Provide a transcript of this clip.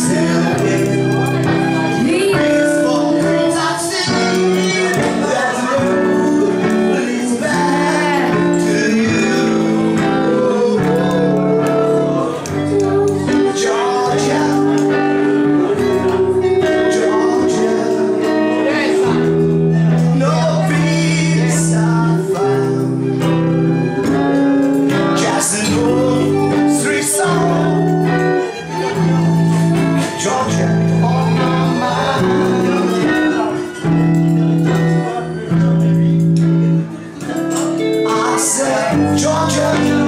seu said, Georgia.